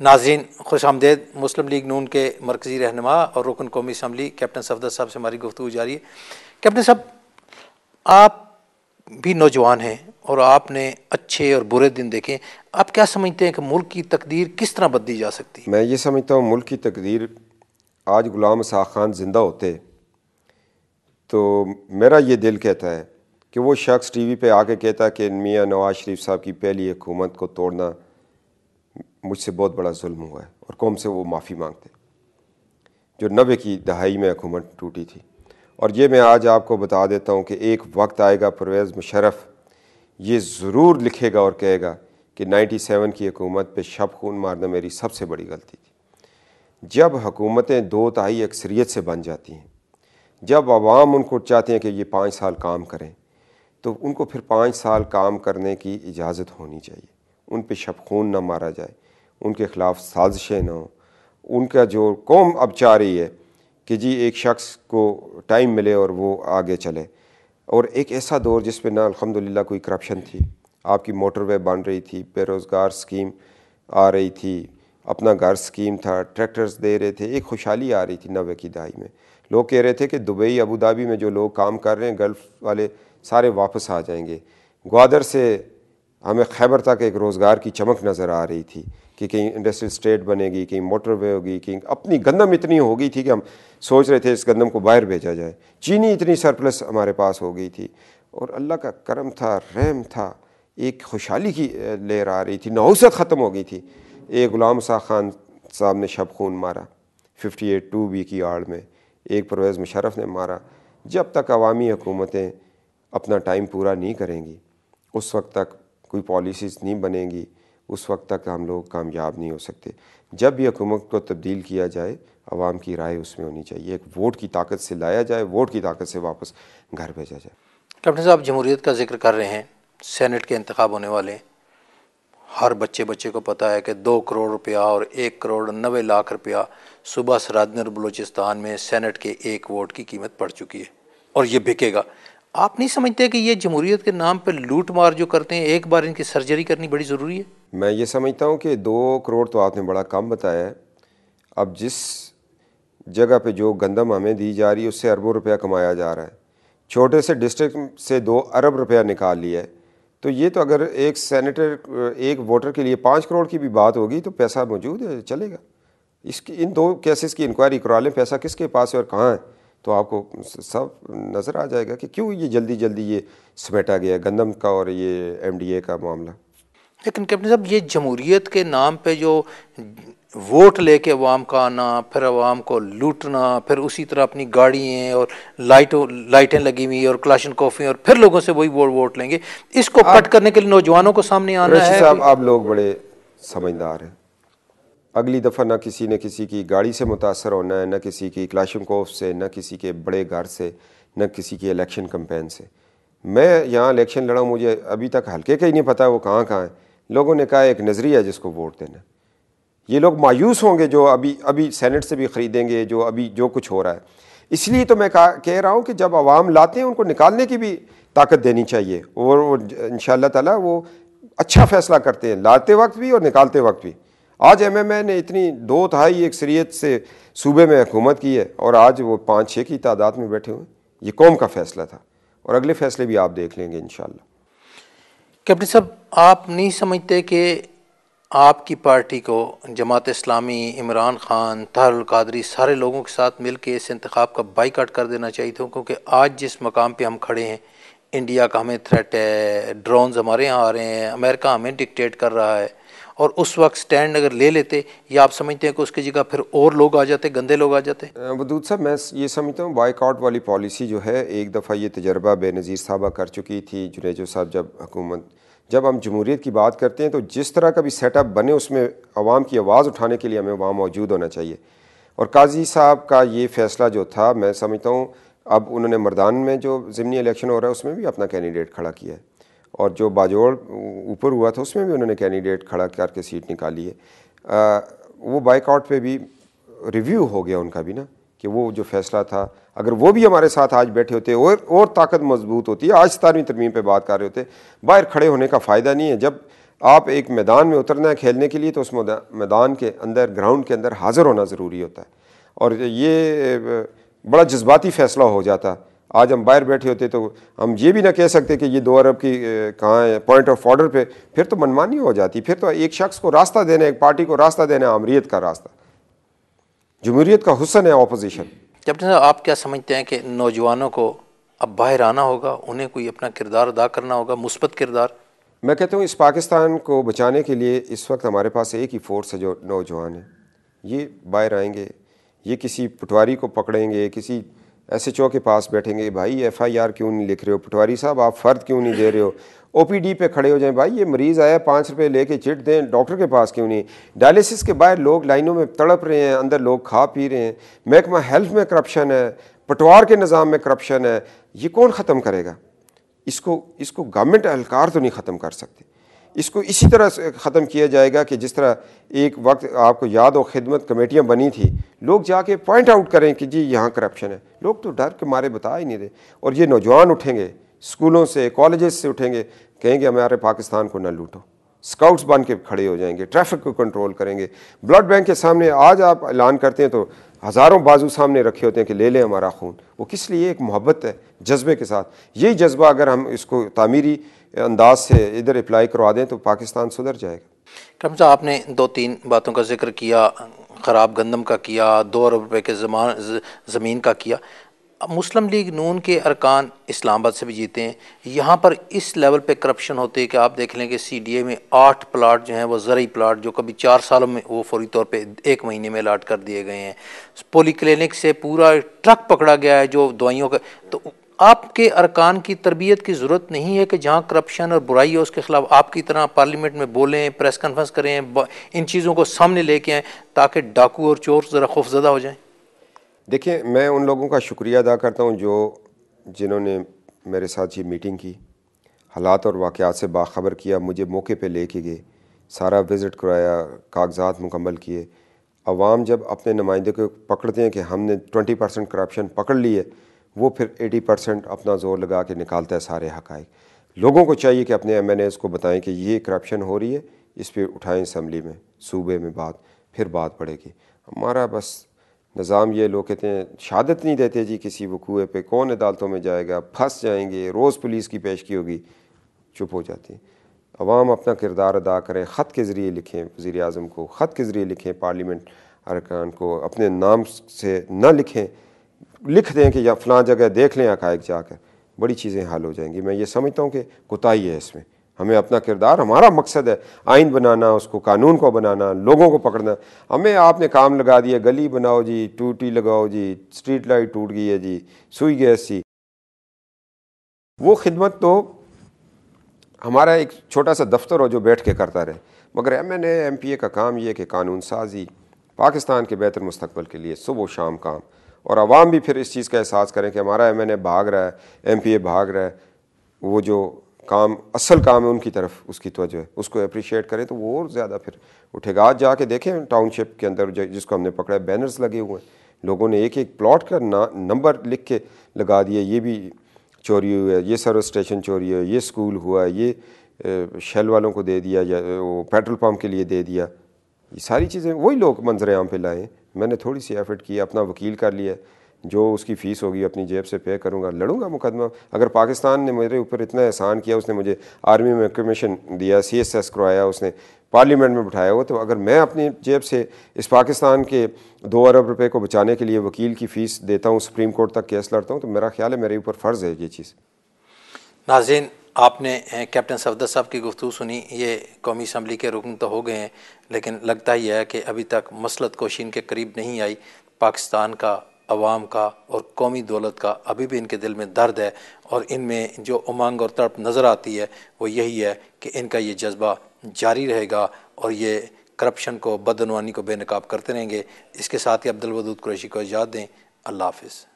नाजीन खुश आमदेद मुस्लिम लीग नून के मरकज़ी रहनमा और रुकन कौमी इसम्बली कैप्टन सफदर साहब से हमारी गुफ्तु जारी है। कैप्टन साहब, आप भी नौजवान हैं और आपने अच्छे और बुरे दिन देखे। आप क्या समझते हैं कि मुल्क की तकदीर किस तरह बदली जा सकती है? मैं ये समझता हूँ, मुल्क की तकदीर, आज गुलाम साख खान ज़िंदा होते तो मेरा ये दिल कहता है कि वो शख्स टी वी पर आके कहता कि मियाँ नवाज़ शरीफ साहब की पहली हुकूमत को तोड़ना मुझसे बहुत बड़ा जुल्म हुआ है और कौम से वो माफ़ी मांगते जो नबे की दहाई में हुकूमत टूटी थी। और ये मैं आज आपको बता देता हूँ कि एक वक्त आएगा, परवेज़ मुशरफ ये ज़रूर लिखेगा और कहेगा कि 97 की हुकूमत पे शब खून मारना मेरी सबसे बड़ी गलती थी। जब हुकूमतें दो तहाई अक्सरियत से बन जाती हैं, जब आवाम उनको चाहते हैं कि ये पाँच साल काम करें तो उनको फिर पाँच साल काम करने की इजाज़त होनी चाहिए। उन पर शब खून ना मारा जाए। उनके ख़िलाफ़ साजिशें ना हो। उनका जो कौम अब चाह रही है कि जी एक शख्स को टाइम मिले और वो आगे चले। और एक ऐसा दौर जिस पर ना अल्हम्दुलिल्लाह कोई करप्शन थी। आपकी मोटरवे बन रही थी, बेरोज़गार स्कीम आ रही थी, अपना घर स्कीम था, ट्रैक्टर्स दे रहे थे, एक खुशहाली आ रही थी नबे की दहाई में। लोग कह रहे थे कि दुबई, अबू धाबी में जो लोग काम कर रहे हैं, गल्फ़ वाले सारे वापस आ जाएँगे। ग्वादर से हमें खैबर तक एक रोज़गार की चमक नज़र आ रही थी कि कहीं इंडस्ट्रियल स्टेट बनेगी, कहीं मोटरवे होगी, कहीं अपनी गंदम इतनी हो गई थी कि हम सोच रहे थे इस गंदम को बाहर भेजा जाए। चीनी इतनी सरप्लस हमारे पास हो गई थी और अल्लाह का करम था, रहम था। एक खुशहाली की लेर आ रही थी नौसत ख़त्म हो गई थी। एक गुलाम शाह खान साहब ने शब खून मारा फिफ्टी एट टू बी की आड़ में। एक परवेज़ मुशरफ ने मारा। जब तक अवामी हुकूमतें अपना टाइम पूरा नहीं करेंगी, उस वक्त तक कोई पॉलिसीज़ नहीं बनेंगी, उस वक्त तक हम लोग कामयाब नहीं हो सकते। जब भी हुकूमत को तब्दील किया जाए, आवाम की राय उसमें होनी चाहिए। एक वोट की ताकत से लाया जाए, वोट की ताकत से वापस घर भेजा जाए। कैप्टन साहब जमहूरीत का ज़िक्र कर रहे हैं। सेनेट के इंतखब होने वाले हर बच्चे बच्चे को पता है कि दो करोड़ रुपया और एक करोड़ नबे लाख रुपया सुबह सरादन बलूचिस्तान में सेनेट के एक वोट की कीमत पड़ चुकी है और ये बिकेगा। आप नहीं समझते कि ये जमहूरीत के नाम पर लूट मार जो करते हैं, एक बार इनकी सर्जरी करनी बड़ी ज़रूरी है? मैं ये समझता हूँ कि दो करोड़ तो आपने बड़ा कम बताया है। अब जिस जगह पे जो गंदम हमें दी जा रही है, उससे अरबों रुपया कमाया जा रहा है। छोटे से डिस्ट्रिक्ट से दो अरब रुपया निकाल लिया है। तो ये तो अगर एक सेनेटर, एक वोटर के लिए पाँच करोड़ की भी बात होगी तो पैसा मौजूद है, चलेगा। इसकी, इन दो केसेस की इंक्वायरी करा लें, पैसा किसके पास है और कहाँ है? तो आपको सब नज़र आ जाएगा कि क्यों ये जल्दी जल्दी ये समेटा गया गंदम का और ये एमडीए का मामला? लेकिन कैप्टन साहब ये जमहूरीत के नाम पे जो वोट लेके अवाम का आना फिर अवाम को लूटना फिर उसी तरह अपनी गाड़ियाँ और लाइटों लाइटें लगी हुई और क्लाशन कॉफ़ी और फिर लोगों से वही वोट वोट लेंगे। इसको कट करने के लिए नौजवानों को सामने आना है। साहब आप लोग बड़े समझदार हैं। अगली दफ़ा ना किसी ने किसी की गाड़ी से मुतासर होना है, न किसी की क्लाशन कोफ से, न किसी के बड़े घर से, न किसी की इलेक्शन कम्पेन से। मैं यहाँ इलेक्शन लड़ा मुझे अभी तक हल्के का ही नहीं पता वो कहाँ कहाँ है। लोगों ने कहा, एक नज़रिया जिसको वोट देना ये लोग मायूस होंगे जो अभी अभी सेनेट से भी ख़रीदेंगे, जो अभी, जो कुछ हो रहा है। इसलिए तो मैं कह रहा हूँ कि जब आवाम लाते हैं, उनको निकालने की भी ताकत देनी चाहिए। और इन शाह ताला वो अच्छा फ़ैसला करते हैं, लाते वक्त भी और निकालते वक्त भी। आज एम एम ए ने इतनी दो तहाई अक्सरियत से सूबे में हुकूमत की है और आज वो पाँच छः की तादाद में बैठे हुए ये कौम का फैसला था और अगले फैसले भी आप देख लेंगे इन कैप्टन साहब, आप नहीं समझते कि आपकी पार्टी को जमात इस्लामी, इमरान खान तारुल कादरी सारे लोगों के साथ मिल के इस इंतखब का बाईकाट कर देना चाहिए था? क्योंकि आज जिस मकाम पर हम खड़े हैं, इंडिया का हमें थ्रेट है ड्रोन्स हमारे यहाँ आ रहे हैं, अमेरिका हमें डिक्टेट कर रहा है और उस वक्त स्टैंड अगर ले लेते, या आप समझते हैं कि उसकी जगह फिर और लोग आ जाते, गंदे लोग आ जाते? वदूद साहब, मैं ये समझता हूँ बाइकआउट वाली पॉलिसी जो है, एक दफ़ा ये तजर्बा बेनज़ीर साहबा कर चुकी थी जुनेजो साहब जब हुकूमत, जब हम जमहूरीत की बात करते हैं तो जिस तरह का भी सेटअप बने, उसमें आवाम की आवाज़ उठाने के लिए हमें वहाँ मौजूद होना चाहिए। और काजी साहब का ये फ़ैसला जो था, मैं समझता हूँ, अब उन्होंने मरदान में जो ज़मनी इलेक्शन हो रहा है, उसमें भी अपना कैंडिडेट खड़ा किया है। और जो बाजोड़ ऊपर हुआ था उसमें भी उन्होंने कैंडिडेट खड़ा करके सीट निकाली है। आ, वो बाइकआउट पे भी रिव्यू हो गया उनका भी ना कि वो जो फैसला था अगर वो भी हमारे साथ आज बैठे होते और और ताकत मज़बूत होती है आज सतारवीं तरमीम पे बात कर रहे होते बाहर खड़े होने का फ़ायदा नहीं है। जब आप एक मैदान में उतरना है खेलने के लिए तो उस मैदान के अंदर ग्राउंड के अंदर हाज़िर होना ज़रूरी होता है। और ये बड़ा जज्बाती फ़ैसला हो जाता आज हम बाहर बैठे होते तो हम ये भी ना कह सकते कि ये दो अरब की कहाँ है पॉइंट ऑफ़ ऑर्डर पे फिर तो मनमानी हो जाती फिर तो एक शख्स को रास्ता देना एक पार्टी को रास्ता देना अमरीत का रास्ता। जमहूरीत का हुसन है अपोजिशन कैप्टन साहब आप क्या समझते हैं कि नौजवानों को अब बाहर आना होगा उन्हें कोई अपना किरदार अदा करना होगा मुस्बत किरदार? मैं कहता हूँ इस पाकिस्तान को बचाने के लिए इस वक्त हमारे पास एक ही फोर्स है जो नौजवान है। ये बाहर आएँगे ये किसी पटवारी को पकड़ेंगे किसी एस एच ओ के पास बैठेंगे भाई एफ़ आई आर क्यों नहीं लिख रहे हो? पटवारी साहब, आप फ़र्द क्यों नहीं दे रहे हो? ओ पी डी पे खड़े हो जाएँ, भाई, ये मरीज़ आया, पाँच रुपये लेके चिट दें, डॉक्टर के पास क्यों नहीं? डायलिसिस के बाहर लोग लाइनों में तड़प रहे हैं, अंदर लोग खा पी रहे हैं। महकमा हेल्थ में करप्शन है, पटवार के निज़ाम में करप्शन है। ये कौन ख़त्म करेगा? इसको इसको गवर्नमेंट एहलकार तो नहीं ख़त्म कर सकते। इसको इसी तरह से ख़त्म किया जाएगा कि जिस तरह एक वक्त आपको याद हो खिदमत कमेटियाँ बनी थी, लोग जाके पॉइंट आउट करें कि जी यहाँ करप्शन है। लोग तो डर के मारे बता ही नहीं रहे। और ये नौजवान उठेंगे, स्कूलों से कॉलेजेस से उठेंगे, कहेंगे हमारे पाकिस्तान को ना लूटो। स्काउट्स बन के खड़े हो जाएँगे ट्रैफ़िक को कंट्रोल करेंगे। ब्लड बैंक के सामने आज आप ऐलान करते हैं तो हज़ारों बाजू सामने रखे होते हैं कि ले लें हमारा खून। वो किस लिए? एक मोहब्बत है। जज्बे के साथ। यही जज्बा अगर हम इसको तामीरी अंदाज से इधर अप्लाई करवा दें तो पाकिस्तान सुधर जाएगा। कम साहब आपने दो तीन बातों का ज़िक्र किया, ख़राब गंदम का किया, दो अरब रुपये के जमान ज़मीन का किया। मुस्लिम लीग नून के अरकान इस्लामाबाद से भी जीते हैं। यहाँ पर इस लेवल पे करप्शन होते हैं कि आप देख लें कि सी डी ए में आठ प्लाट जो हैं, वो ज़रूरी प्लाट जो कभी चार सालों में वो फौरी तौर पे एक महीने में अलाट कर दिए गए हैं। पोली क्लिनिक से पूरा ट्रक पकड़ा गया है जो दवाइयों का तो आपके अरकान की तरबियत की ज़रूरत नहीं है कि जहाँ करप्शन और बुराई है, उसके ख़िलाफ़ आपकी तरह पार्लियामेंट में बोलें, प्रेस कॉन्फ्रेंस करें इन चीज़ों को सामने लेके आएँ ताकि डाकू और चोर ज़रा खौफजदा हो जाएँ। देखिए, मैं उन लोगों का शुक्रिया अदा करता हूँ जो, जिन्होंने मेरे साथ ये मीटिंग की, हालात और वाक़ात से बाखबर किया, मुझे मौके पे लेके गए, सारा विज़िट कराया, कागजात मुकम्मल किए। अवाम जब अपने नुमाइंदे को पकड़ते हैं कि हमने ट्वेंटी परसेंट करप्शन पकड़ ली है वो फिर एटी परसेंट अपना ज़ोर लगा के निकालता है सारे हक़ लोगों को चाहिए कि अपने एम एन एज़ को बताएँ कि ये करप्शन हो रही है, इस पर उठाएँ असम्बली में, सूबे में बात, फिर बात पड़ेगी हमारा बस निज़ाम ये, लोग कहते हैं, शहादत नहीं देते जी किसी वकूए पे, कौन अदालतों में जाएगा, फंस जाएँगे, रोज़ पुलिस की पेश की होगी, चुप हो जाती। है अवाम अपना किरदार अदा करें, ख़त के ज़रिए लिखें वज़ी अजम को, ख़त के ज़रिए लिखें, पार्लियामेंट अरकान को, अपने नाम से न लिखें लिख दें कि या फ़लाँ जगह देख लें अकायक जाकर बड़ी चीज़ें हल हो जाएँगी। मैं ये समझता हूँ कि कोताही है इसमें। हमें अपना किरदार, हमारा मकसद है आइन बनाना, उसको कानून को बनाना, लोगों को पकड़ना। हमें आपने काम लगा दिया, गली बनाओ जी, टूटी लगाओ जी, स्ट्रीट लाइट टूट गई है जी, सुई गैस सी। वो खिदमत तो हमारा एक छोटा सा दफ्तर हो जो बैठ के करता रहे। मगर M N M P A का काम ये कि कानून साजी पाकिस्तान के बेहतर मुस्तबिल के लिए सुबह शाम काम। और आवाम भी फिर इस चीज़ का एहसास करें कि हमारा एम एन ए भाग रहा है एम पी ए भाग रहा है, वो जो काम, असल काम है उनकी तरफ़ उसकी तवज्जो है, उसको अप्रिशिएट करें तो वो और ज़्यादा फिर उठेगा। आज जाके देखें टाउनशिप के अंदर जिसको हमने पकड़ा है बैनर्स लगे हुए हैं। लोगों ने एक एक प्लॉट का ना नंबर लिख के लगा दिया, ये भी चोरी हुई है, ये सर्विस स्टेशन चोरी है, ये स्कूल हुआ है, ये शेल वालों को दे दिया, या, वो पेट्रोल पम्प के लिए दे दिया। ये सारी चीज़ें, वही लोग मंजर आम पे लाए मैंने थोड़ी सी एफर्ट की, अपना वकील कर लिया, जो उसकी फ़ीस होगी अपनी जेब से पे करूँगा, लड़ूँगा मुकदमा। अगर पाकिस्तान ने मेरे ऊपर इतना एहसान किया, उसने मुझे आर्मी में कमीशन दिया सी एस एस करवाया, उसने पार्लियामेंट में बिठाया हो तो अगर मैं अपनी जेब से इस पाकिस्तान के दो अरब रुपए को बचाने के लिए वकील की फ़ीस देता हूँ, सुप्रीम कोर्ट तक केस लड़ता हूँ तो मेरा ख्याल है मेरे ऊपर फ़र्ज़ है ये चीज़। नाजिन आपने कैप्टन सफदर साहब की गुफ्तु सुनी, ये कौमी असम्बली के रुकन तो हो गए हैं, लेकिन लगता ही है कि अभी तक मसलत कोशीन के करीब नहीं आई। पाकिस्तान का अवाम का और कौमी दौलत का अभी भी इनके दिल में दर्द है और इनमें जो उमंग और तड़प नज़र आती है, वो यही है कि इनका ये जज्बा जारी रहेगा और ये करप्शन को, बदनवानी को बेनकाब करते रहेंगे। इसके साथ ही अब्दुल वदूद कुरैशी को इजाज़त दें। अल्लाह हाफिज़।